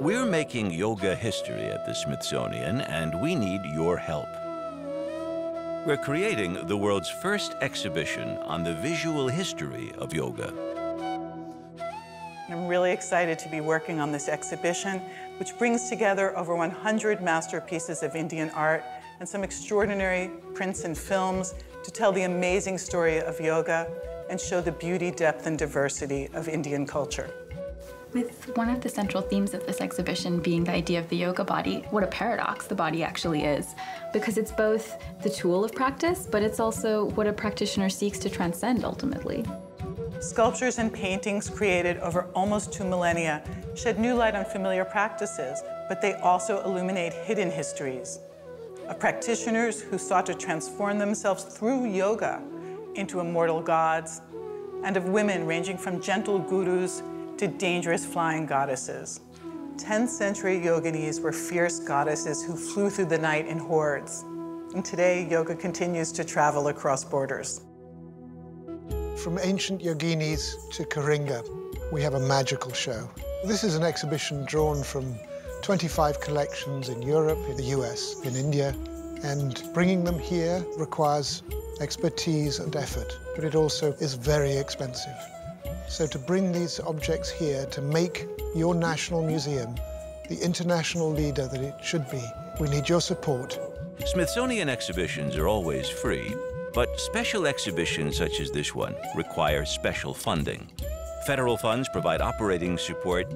We're making yoga history at the Smithsonian, and we need your help. We're creating the world's first exhibition on the visual history of yoga. I'm really excited to be working on this exhibition, which brings together over 100 masterpieces of Indian art and some extraordinary prints and films to tell the amazing story of yoga and show the beauty, depth, and diversity of Indian culture. With one of the central themes of this exhibition being the idea of the yoga body, what a paradox the body actually is, because it's both the tool of practice, but it's also what a practitioner seeks to transcend ultimately. Sculptures and paintings created over almost two millennia shed new light on familiar practices, but they also illuminate hidden histories of practitioners who sought to transform themselves through yoga into immortal gods, and of women ranging from gentle gurus to dangerous flying goddesses. 10th century yoginis were fierce goddesses who flew through the night in hordes. And today, yoga continues to travel across borders. From ancient yoginis to Karinga, we have a magical show. This is an exhibition drawn from 25 collections in Europe, in the US, in India, and bringing them here requires expertise and effort, but it also is very expensive. So to bring these objects here, to make your national museum the international leader that it should be, we need your support. Smithsonian exhibitions are always free, but special exhibitions such as this one require special funding. Federal funds provide operating support,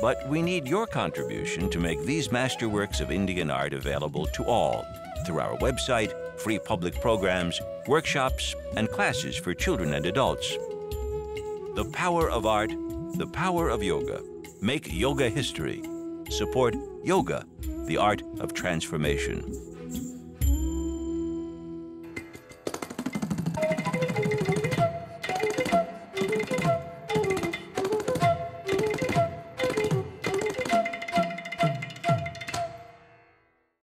but we need your contribution to make these masterworks of Indian art available to all through our website, free public programs, workshops, and classes for children and adults. The power of art, the power of yoga. Make yoga history. Support yoga, the art of transformation.